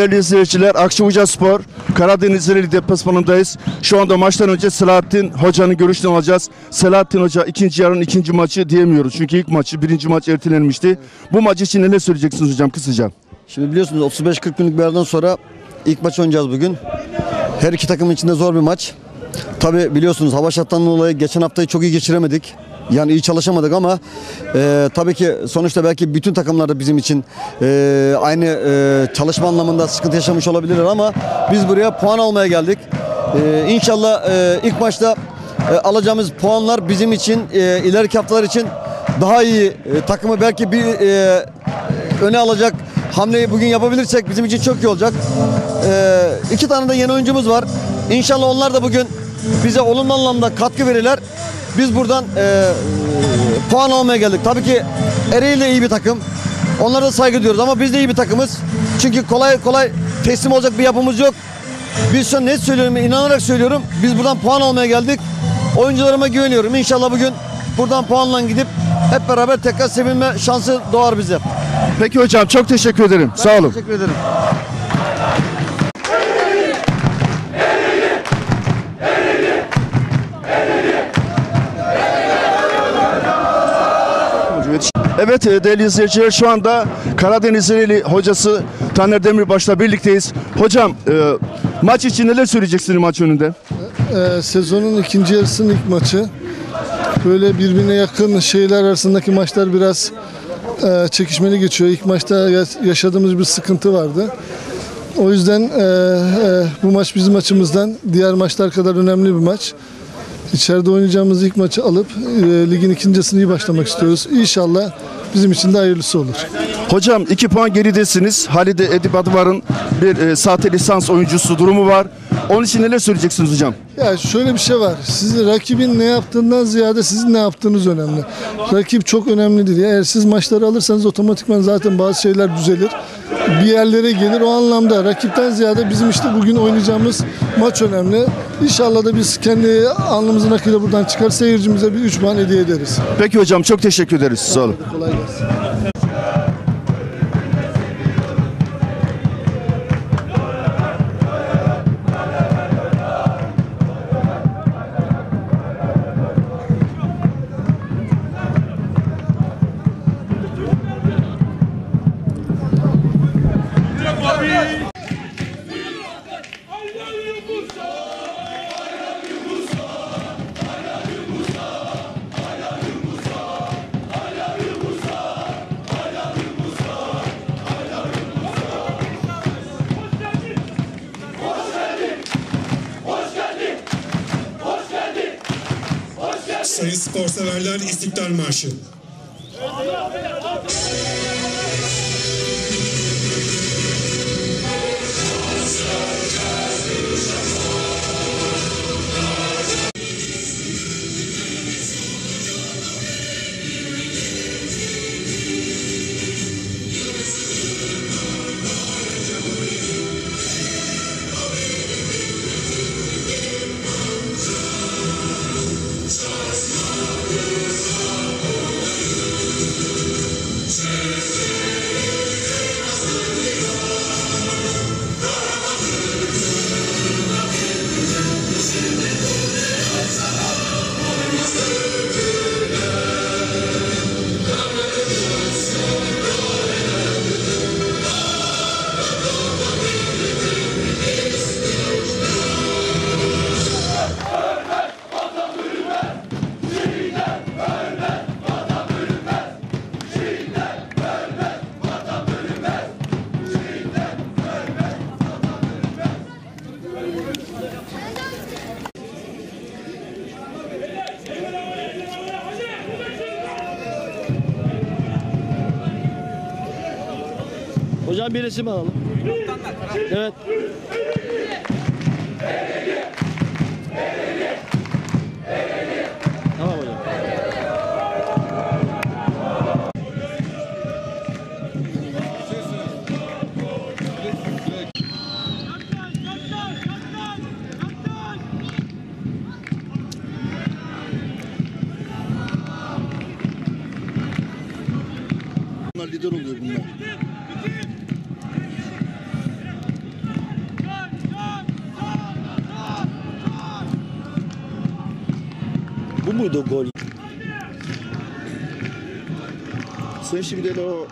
değerli izleyiciler. Akçabuca Spor, Karadeniz Zireli deplasmanındayız. Şu anda maçtan önce Selahattin Hoca'nın görüşünü alacağız. Selahattin Hoca ikinci yarının ikinci maçı diyemiyoruz. Çünkü ilk maçı, birinci maç ertelenmişti. Bu maç için neler söyleyeceksiniz hocam kısaca? Şimdi biliyorsunuz 35-40 günlük bir aradan sonra ilk maç oynayacağız bugün. Her iki takım için de zor bir maç. Tabi biliyorsunuz hava şartlarından dolayı geçen haftayı çok iyi geçiremedik. Yani iyi çalışamadık ama e, tabii ki sonuçta belki bütün takımlar da bizim için e, aynı e, çalışma anlamında sıkıntı yaşamış olabilirler ama biz buraya puan almaya geldik. E, inşallah e, ilk maçta e, alacağımız puanlar bizim için e, ileriki haftalar için daha iyi e, takımı belki bir e, öne alacak hamleyi bugün yapabilirsek bizim için çok iyi olacak. Ee, iki tane de yeni oyuncumuz var. İnşallah onlar da bugün bize olumlu anlamda katkı verirler. Biz buradan e, puan almaya geldik. Tabii ki Ereğli iyi bir takım. Onlara da saygı duyuyoruz ama biz de iyi bir takımız. Çünkü kolay kolay teslim olacak bir yapımız yok. Biz şu an net söylüyorum, inanarak söylüyorum. Biz buradan puan almaya geldik. Oyuncularıma güveniyorum. İnşallah bugün buradan puanla gidip hep beraber tekrar sevinme şansı doğar bize. Peki hocam çok teşekkür ederim. Sağ olun. Teşekkür ederim. Evet e, değerli izleyiciler şu anda Karadeniz Zireli hocası Taner Demirbaş'la birlikteyiz. Hocam e, maç için neler söyleyeceksiniz maç önünde? Ee, sezonun ikinci yarısının ilk maçı. Böyle birbirine yakın şeyler arasındaki maçlar biraz e, çekişmeli geçiyor. İlk maçta ya- yaşadığımız bir sıkıntı vardı. O yüzden e, e, bu maç bizim maçımızdan diğer maçlar kadar önemli bir maç. İçeride oynayacağımız ilk maçı alıp e, ligin ikincisini iyi başlamak istiyoruz. İnşallah bizim için de hayırlısı olur. Hocam iki puan geridesiniz. Halide Edip Adıvar'ın bir e, sahte lisans oyuncusu durumu var. Onun için neler söyleyeceksiniz hocam? Ya şöyle bir şey var. Sizin rakibin ne yaptığından ziyade sizin ne yaptığınız önemli. Rakip çok önemli değil. Eğer siz maçları alırsanız otomatikman zaten bazı şeyler düzelir. Bir yerlere gelir. O anlamda rakipten ziyade bizim işte bugün oynayacağımız maç önemli. İnşallah da biz kendi alnımızın akıyla buradan çıkar seyircimize bir 3 puan hediye ederiz. Peki hocam çok teşekkür ederiz. Sağ olun. Kolay gelsin. İstiklal Hocam bir resim alalım. Evet. Tamam hocam. Lider oluyor bunlar. Bu gol? Sen şimdi de o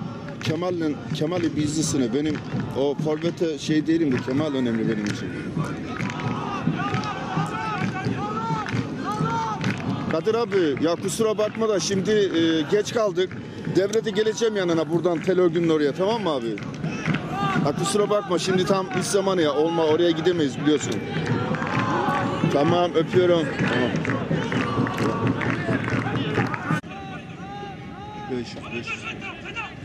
Kemal'le Kemal'i bir izlesene. Benim o forvete şey değilim de Kemal önemli benim için. Kadir abi ya kusura bakma da şimdi e, geç kaldık. Devrede geleceğim yanına buradan tel örgünün oraya tamam mı abi? Ha kusura bakma şimdi tam iş zamanı ya olma oraya gidemeyiz biliyorsun. Tamam öpüyorum. Tamam. 500 500.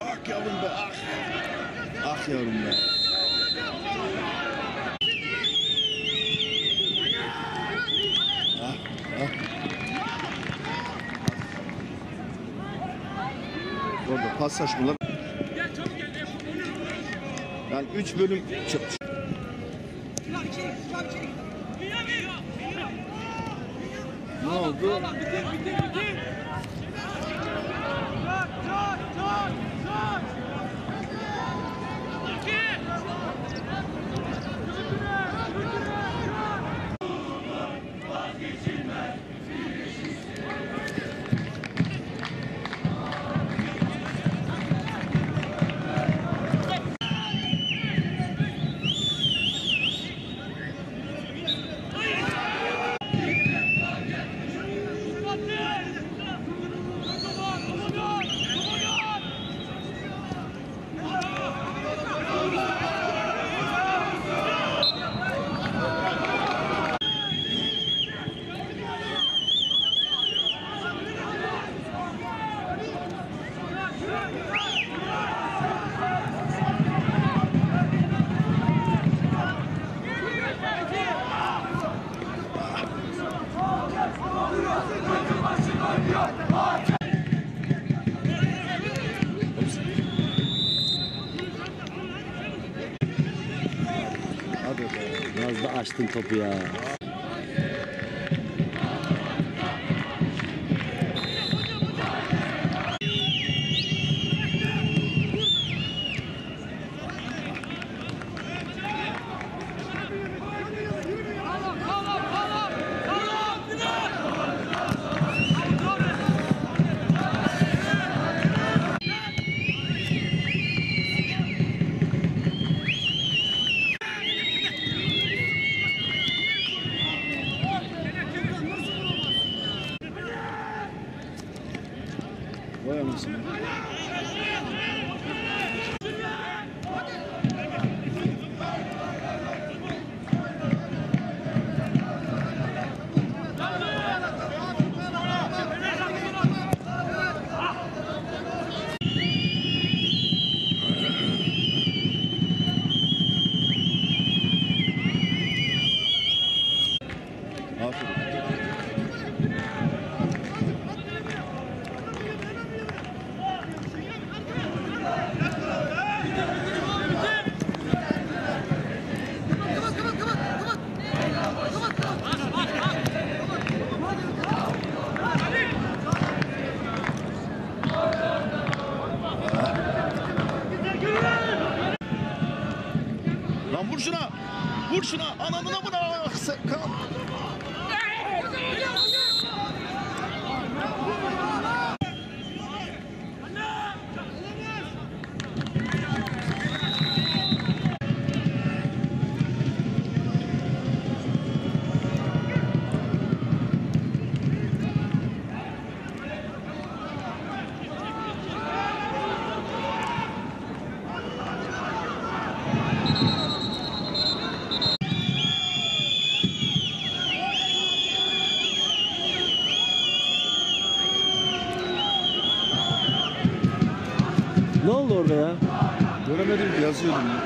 Ah yavrum be ah. Ah yavrum be. Ah, ah. Orada pas saçmalar. Yani 3 bölüm çok Ne oldu? Hadi be. Biraz da açtın topu ya. Orada ya? Göremedim ki yazıyordum. Allah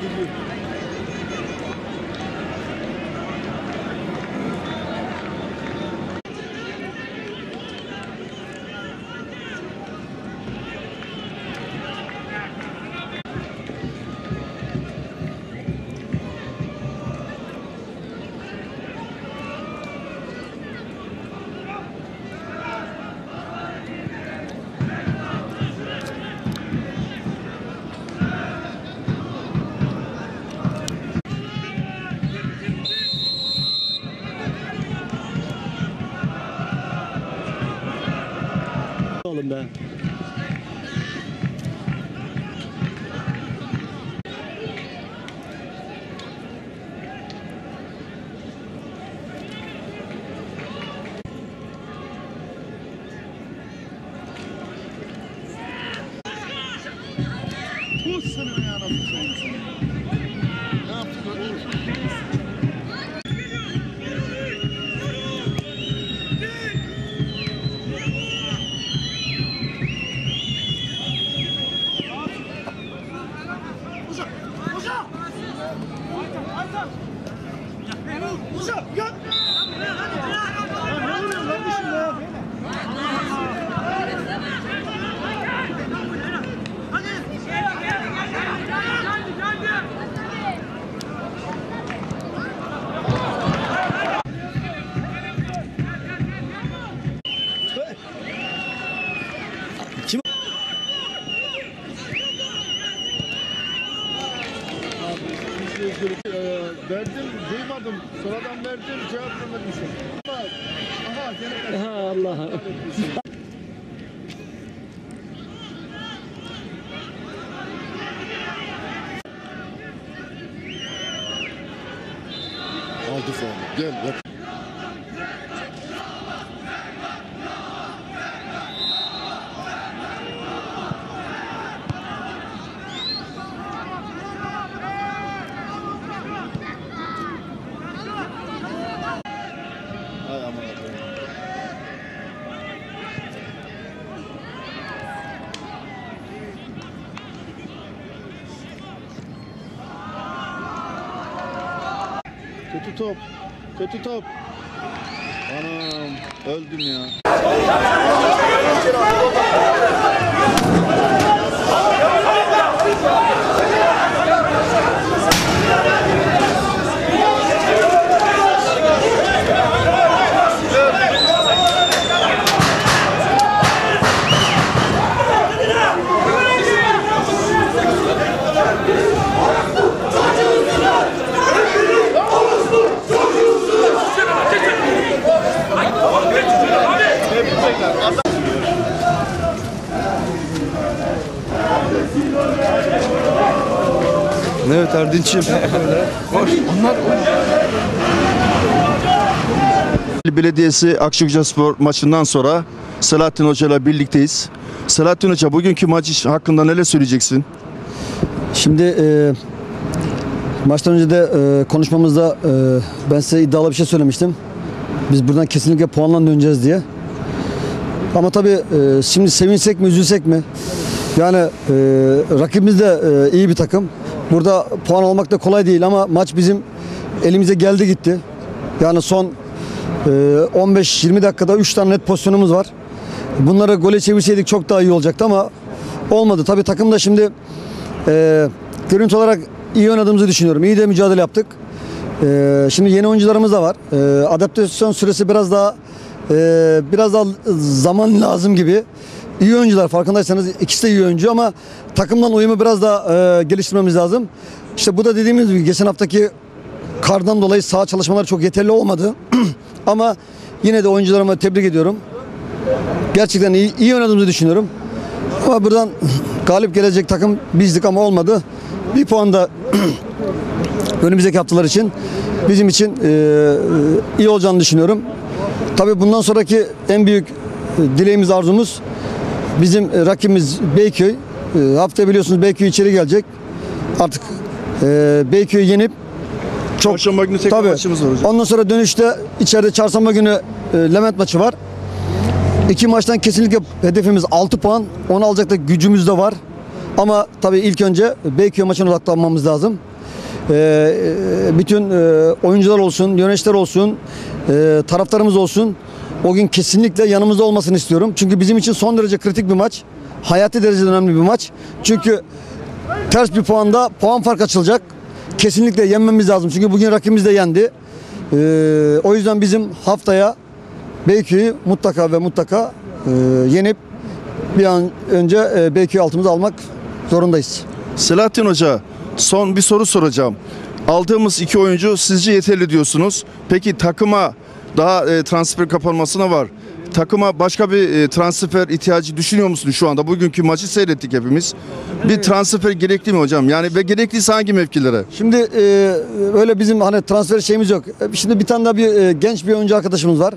Ama gol geliyor. 頑張れ! Aldı sonra. Gel, yap. Hay aman Allah'ım. Kötü top. Kötü top. Anam öldüm ya. Erdinç'im. Belediyesi Akçakoca maçından sonra Selahattin Hoca ile birlikteyiz. Selahattin Hoca bugünkü maç hakkında neler söyleyeceksin? Şimdi e, Maçtan önce de e, konuşmamızda e, ben size iddialı bir şey söylemiştim. Biz buradan kesinlikle puanla döneceğiz diye. Ama tabii e, şimdi sevinsek mi üzülsek mi? Yani e, rakibimiz de e, iyi bir takım. Burada puan almak da kolay değil ama maç bizim elimize geldi gitti. Yani son e, 15-20 dakikada 3 tane net pozisyonumuz var. Bunları gole çevirseydik çok daha iyi olacaktı ama olmadı. Tabii takım da şimdi e, görüntü olarak iyi oynadığımızı düşünüyorum. İyi de mücadele yaptık. E, şimdi yeni oyuncularımız da var. E, adaptasyon süresi biraz daha e, biraz daha zaman lazım gibi. İyi oyuncular farkındaysanız ikisi de iyi oyuncu ama takımdan uyumu biraz daha e, geliştirmemiz lazım. İşte bu da dediğimiz gibi geçen haftaki kardan dolayı saha çalışmaları çok yeterli olmadı. ama yine de oyuncularıma tebrik ediyorum. Gerçekten iyi, iyi oynadığımızı düşünüyorum. Ama buradan galip gelecek takım bizdik ama olmadı. Bir puan da önümüzdeki haftalar için bizim için e, iyi olacağını düşünüyorum. Tabii bundan sonraki en büyük e, dileğimiz, arzumuz bizim e, rakibimiz Beyköy. E, haftaya biliyorsunuz Beyköy içeri gelecek. Artık e, Beyköy'ü yenip çok Çarşamba günü tekrar Tabii. maçımız var hocam. Ondan sonra dönüşte içeride çarşamba günü Levent maçı var. İki maçtan kesinlikle hedefimiz 6 puan. Onu alacak da gücümüz de var. Ama tabii ilk önce Beyköy maçına odaklanmamız lazım. Ee, bütün e, oyuncular olsun, yöneticiler olsun, e, taraftarımız olsun. O gün kesinlikle yanımızda olmasını istiyorum. Çünkü bizim için son derece kritik bir maç. Hayati derecede önemli bir maç. Çünkü ters bir puanda puan fark açılacak. Kesinlikle yenmemiz lazım. Çünkü bugün rakibimiz de yendi. Ee, o yüzden bizim haftaya Beyköy'ü mutlaka ve mutlaka e, yenip bir an önce e, Beyköy'ü altımıza almak zorundayız. Selahattin Hoca son bir soru soracağım. Aldığımız iki oyuncu sizce yeterli diyorsunuz. Peki takıma daha e, transfer kapanmasına var. Takıma başka bir e, transfer ihtiyacı düşünüyor musunuz şu anda? Bugünkü maçı seyrettik hepimiz. Bir transfer gerekli mi hocam? Yani ve gerekliyse hangi mevkilere? Şimdi e, öyle bizim hani transfer şeyimiz yok. E, Şimdi bir tane daha bir e, genç bir oyuncu arkadaşımız var.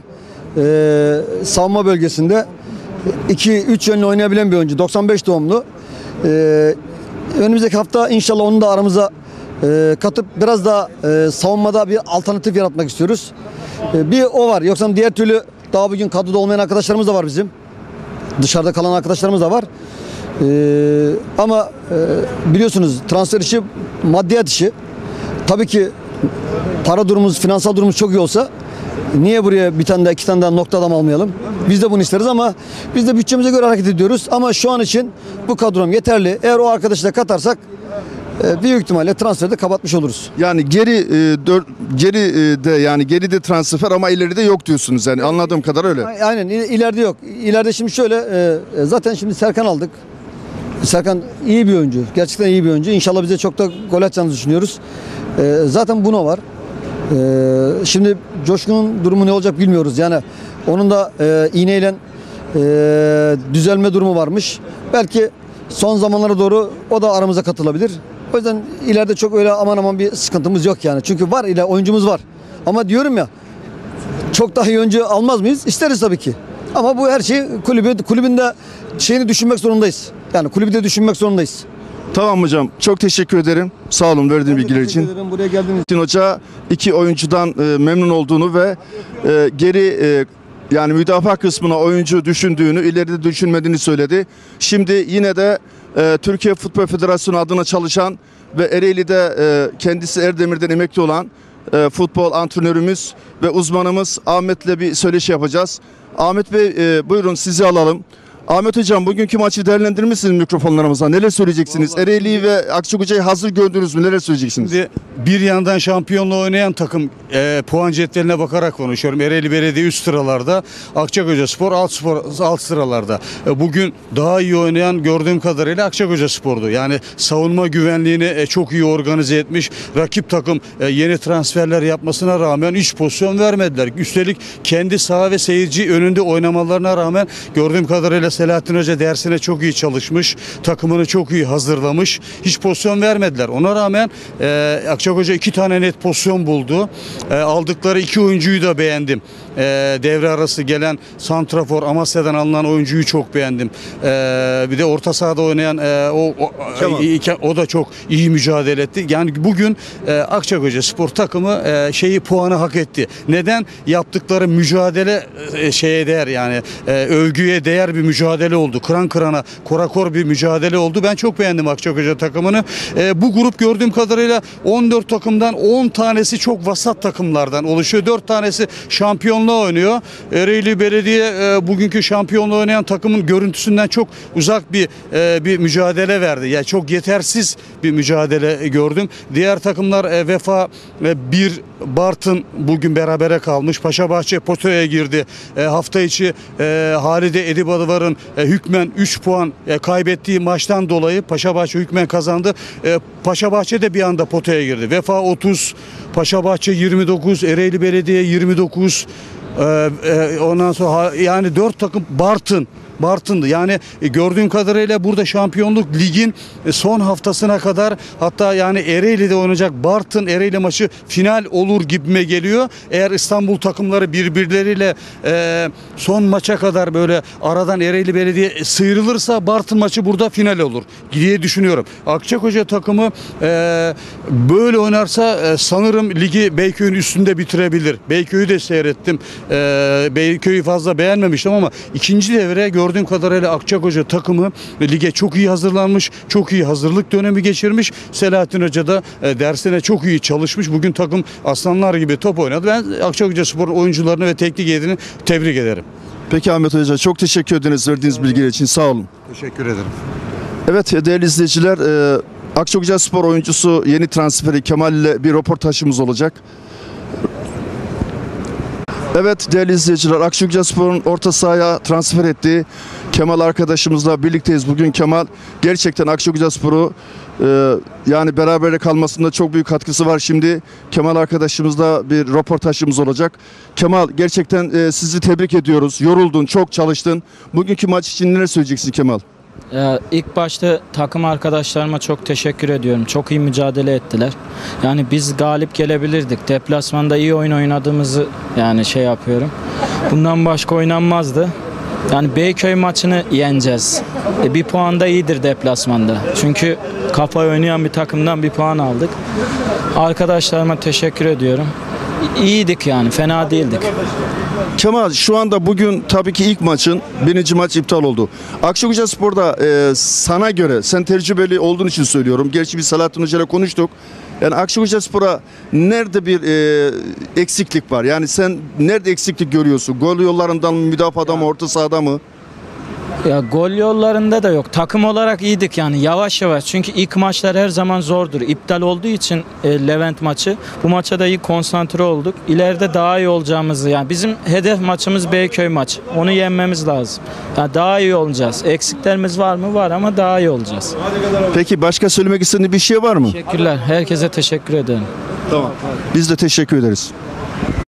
E, savunma bölgesinde 2-3 yönlü oynayabilen bir oyuncu. 95 doğumlu. E, önümüzdeki hafta inşallah onu da aramıza e, katıp biraz daha e, savunmada bir alternatif yaratmak istiyoruz. E, bir o var. Yoksa diğer türlü daha bugün kadroda olmayan arkadaşlarımız da var bizim. Dışarıda kalan arkadaşlarımız da var. Ee, ama e, biliyorsunuz transfer işi maddiyat işi. Tabii ki para durumumuz, finansal durumumuz çok iyi olsa niye buraya bir tane daha iki tane daha nokta adam almayalım? Biz de bunu isteriz ama biz de bütçemize göre hareket ediyoruz. Ama şu an için bu kadrom yeterli. Eğer o arkadaşı da katarsak büyük ihtimalle transferi de kapatmış oluruz. Yani geri e, dör, geri e, de yani geride transfer ama ileride yok diyorsunuz yani anladığım kadar öyle. A- Aynen il- ileride yok. İleride şimdi şöyle e, e, zaten şimdi Serkan aldık. Serkan iyi bir oyuncu. Gerçekten iyi bir oyuncu. İnşallah bize çok da gol atacağını düşünüyoruz. E, zaten Bruno var. E, şimdi Coşkun'un durumu ne olacak bilmiyoruz. Yani onun da e, iğneyle e, düzelme durumu varmış. Belki son zamanlara doğru o da aramıza katılabilir. O yüzden ileride çok öyle aman aman bir sıkıntımız yok yani. Çünkü var ile oyuncumuz var. Ama diyorum ya çok daha iyi oyuncu almaz mıyız? İsteriz tabii ki. Ama bu her şey kulübü, kulübün de şeyini düşünmek zorundayız. Yani kulübü de düşünmek zorundayız. Tamam hocam çok teşekkür ederim. Sağ olun verdiğin bilgiler için. Buraya geldiğiniz Metin Hoca iki oyuncudan e, memnun olduğunu ve e, geri e, yani müdafaa kısmına oyuncu düşündüğünü, ileride düşünmediğini söyledi. Şimdi yine de e, Türkiye Futbol Federasyonu adına çalışan ve Ereğli'de e, kendisi Erdemir'den emekli olan e, futbol antrenörümüz ve uzmanımız Ahmet'le bir söyleşi yapacağız. Ahmet Bey e, buyurun sizi alalım. Ahmet Hocam bugünkü maçı değerlendirmişsiniz mikrofonlarımıza. Neler söyleyeceksiniz? Ereğli'yi ve Akçakoca'yı hazır gördünüz mü? Neler söyleyeceksiniz? Şimdi bir yandan şampiyonluğu oynayan takım e, puan cetveline bakarak konuşuyorum. Ereğli Belediye üst sıralarda, Akçakoca Spor alt, spor, alt sıralarda. E, bugün daha iyi oynayan gördüğüm kadarıyla Akçakoca Spor'du. Yani savunma güvenliğini e, çok iyi organize etmiş. Rakip takım e, yeni transferler yapmasına rağmen hiç pozisyon vermediler. Üstelik kendi saha ve seyirci önünde oynamalarına rağmen gördüğüm kadarıyla Selahattin Hoca dersine çok iyi çalışmış. Takımını çok iyi hazırlamış. Hiç pozisyon vermediler. Ona rağmen e, Akçak Hoca iki tane net pozisyon buldu. E, aldıkları iki oyuncuyu da beğendim. E, devre arası gelen Santrafor Amasya'dan alınan oyuncuyu çok beğendim. E, bir de orta sahada oynayan e, o, o, Kemal. o da çok iyi mücadele etti. Yani bugün e, Akçakoca spor takımı e, şeyi puanı hak etti. Neden? Yaptıkları mücadele e, şeye değer yani e, övgüye değer bir mücadele oldu. Kıran kırana korakor bir mücadele oldu. Ben çok beğendim Akçakoca takımını. E, bu grup gördüğüm kadarıyla 14 takımdan 10 tanesi çok vasat takımlardan oluşuyor. 4 tanesi şampiyonluğa oynuyor. Ereğli Belediye e, bugünkü şampiyonluğa oynayan takımın görüntüsünden çok uzak bir e, bir mücadele verdi. Yani çok yetersiz bir mücadele gördüm. Diğer takımlar e, Vefa e, bir Bartın bugün berabere kalmış. Paşabahçe potaya girdi. E, hafta içi e, Halide Edibalıvar'ın e, hükmen 3 puan e, kaybettiği maçtan dolayı Paşabahçe hükmen kazandı. E, Paşabahçe de bir anda potaya girdi. Vefa 30, Paşabahçe 29, Ereğli Belediye 29. Ee, e, ondan sonra yani dört takım Bartın Bartın'dı. Yani e, gördüğüm kadarıyla burada şampiyonluk ligin e, son haftasına kadar hatta yani Ereğli'de oynayacak Bartın Ereğli maçı final olur gibime geliyor. Eğer İstanbul takımları birbirleriyle e, son maça kadar böyle aradan Ereğli Belediye sıyrılırsa Bartın maçı burada final olur diye düşünüyorum. Akçakoca takımı böyle oynarsa sanırım ligi Beyköy'ün üstünde bitirebilir. Beyköy'ü de seyrettim. E, Beyköy'ü fazla beğenmemiştim ama ikinci devre gördüğüm kadarıyla Akçakoca takımı lige çok iyi hazırlanmış. Çok iyi hazırlık dönemi geçirmiş. Selahattin Hoca da e, dersine çok iyi çalışmış. Bugün takım aslanlar gibi top oynadı. Ben Akçakoca Spor oyuncularını ve teknik heyetini tebrik ederim. Peki Ahmet Hoca çok teşekkür ederiz verdiğiniz bilgiler için sağ olun. Teşekkür ederim. Evet değerli izleyiciler e, Akçakoca Spor oyuncusu yeni transferi Kemal ile bir röportajımız olacak. Evet değerli izleyiciler Akçakoca Spor'un orta sahaya transfer ettiği Kemal arkadaşımızla birlikteyiz. Bugün Kemal gerçekten Akçakoca Spor'u e, yani beraber kalmasında çok büyük katkısı var. Şimdi Kemal arkadaşımızla bir röportajımız olacak. Kemal gerçekten e, sizi tebrik ediyoruz. Yoruldun, çok çalıştın. Bugünkü maç için neler söyleyeceksin Kemal? Ya ilk başta takım arkadaşlarıma çok teşekkür ediyorum. Çok iyi mücadele ettiler. Yani biz galip gelebilirdik. Deplasmanda iyi oyun oynadığımızı yani şey yapıyorum. Bundan başka oynanmazdı. Yani Beyköy maçını yeneceğiz. E, bir puan da iyidir deplasmanda. Çünkü kafa oynayan bir takımdan bir puan aldık. Arkadaşlarıma teşekkür ediyorum. İyiydik yani, fena değildik. Kemal şu anda bugün tabii ki ilk maçın birinci maç iptal oldu. Akçakoca Spor'da e, sana göre sen tecrübeli olduğun için söylüyorum. Gerçi biz Selahattin Hoca ile konuştuk. Yani Akçakoca Spor'a nerede bir e, eksiklik var? Yani sen nerede eksiklik görüyorsun? Gol yollarından mı, müdafada mı, orta sahada mı? Ya gol yollarında da yok. Takım olarak iyiydik yani yavaş yavaş. Çünkü ilk maçlar her zaman zordur. İptal olduğu için e, Levent maçı. Bu maça da iyi konsantre olduk. İleride daha iyi olacağımızı yani bizim hedef maçımız Beyköy maçı. Onu yenmemiz lazım. Yani daha iyi olacağız. Eksiklerimiz var mı? Var ama daha iyi olacağız. Peki başka söylemek istediğin bir şey var mı? Teşekkürler. Herkese teşekkür ederim. Tamam. Biz de teşekkür ederiz.